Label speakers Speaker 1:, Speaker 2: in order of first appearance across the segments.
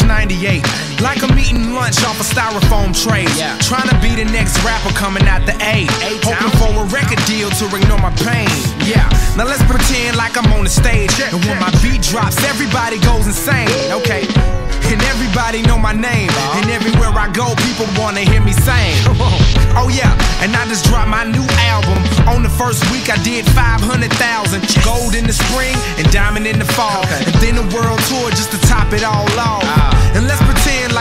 Speaker 1: 98. Like I'm eating lunch off a styrofoam tray.
Speaker 2: Yeah.
Speaker 1: Trying to be the next rapper coming out the A. Hoping for a record deal to ignore my pain. Yeah. Now let's pretend like I'm on the stage. And when my beat drops, everybody goes insane. Okay. And everybody know my name. And everywhere I go, people wanna hear me sing. Oh yeah, and I just dropped my new album. On the first week, I did 500,000. Gold in the spring and diamond in the fall. And then a world tour just to top it all off.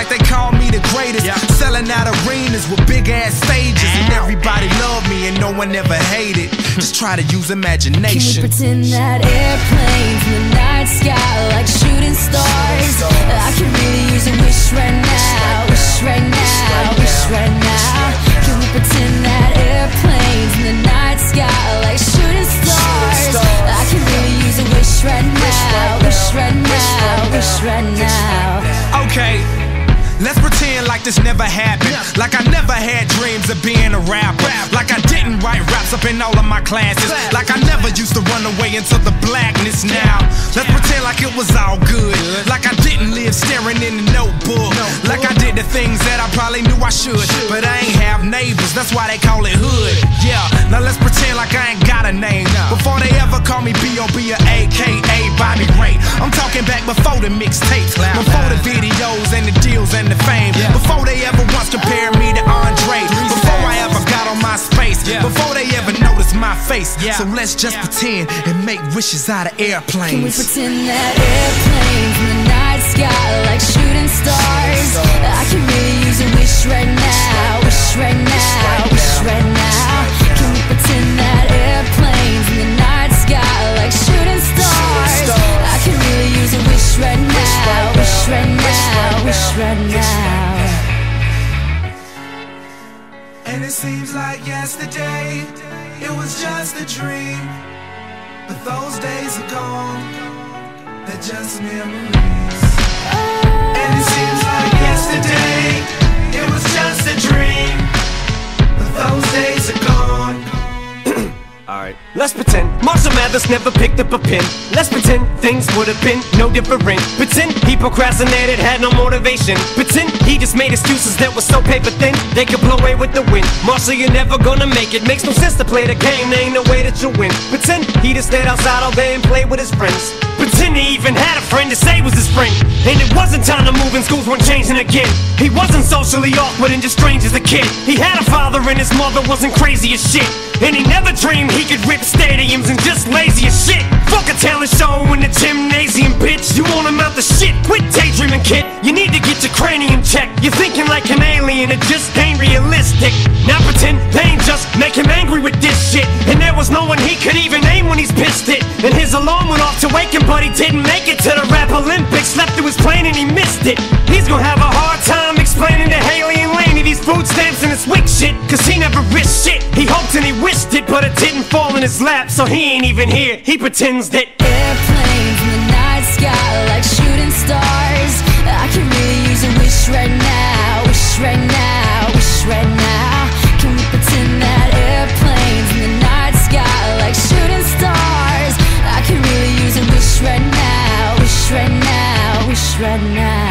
Speaker 1: Like they call me the greatest.
Speaker 2: Yeah.
Speaker 1: Selling out arenas with big ass stages. And everybody love me and no one ever hated. Hmm. Just try to use imagination.
Speaker 3: Can we pretend that airplanes in the night sky like shooting stars? I could really use a wish right now, wish right now, wish right now. Can we pretend that airplanes in the night sky like shooting stars? I could really use a wish right now, wish right now, wish right now.
Speaker 1: Okay. Let's pretend like this never happened. Like I never had dreams of being a rapper. Like I didn't write raps up in all of my classes. Like I never used to run away into the blackness now. Let's pretend like it was all good. Like I didn't live staring in the notebook. Things that I probably knew I should. But I ain't have neighbors, that's why they call it hood. Yeah, now let's pretend like I ain't got a name. Before they ever call me B.O.B. or AKA Bobby Ray. I'm talking back before the mixtapes, before the videos and the deals and the fame. Before they ever once compared me to Andre. Before I ever got on MySpace. Before they ever noticed my face. So let's just pretend and make wishes out of
Speaker 3: Can we
Speaker 1: airplanes.
Speaker 3: pretend that airplanes in the night sky like shooting stars? I can really use a wish right now, wish right now, wish right now. Can we pretend that airplanes in the night sky like shooting stars? I can really use a wish right now, wish right now, wish right now.
Speaker 1: And it seems like yesterday, it was just a dream. But those days are gone, they're just memories.
Speaker 4: Alright, let's pretend Marshall Mathers never picked up a pen. Let's pretend things would have been no different. Pretend he procrastinated, had no motivation. Pretend he just made excuses that were so paper thin they could blow away with the wind. Marshall, you're never gonna make it. Makes no sense to play the game, there ain't no way that you'll win. Pretend he just stayed outside all day and played with his friends. Pretend he even had a friend to say was his friend. And it wasn't time to move and schools weren't changing again. He wasn't socially awkward and just strange as a kid. He had a father and his mother wasn't crazy as shit. And he never dreamed he could rip stadiums and just lazy as shit. Fuck a talent show in the gymnasium, bitch. You won't amount to shit. Quit daydreaming, kid. You need to get your cranium checked. You're thinking like an alien, it just ain't realistic. Now pretend they ain't just make him angry with this shit. And there was no one he could even name when he's pissed it. And his alarm went off to wake him, but he didn't make it to the rap Olympics. Slept through his plane and he missed it. He's gonna have a hard time explaining to Hailie and Lainie these food stamps and this WIC shit. Cause he never risked shit. He hoped and he wished it, but it didn't fall in his lap. So he ain't even here. He pretends that
Speaker 3: Airplanes right now.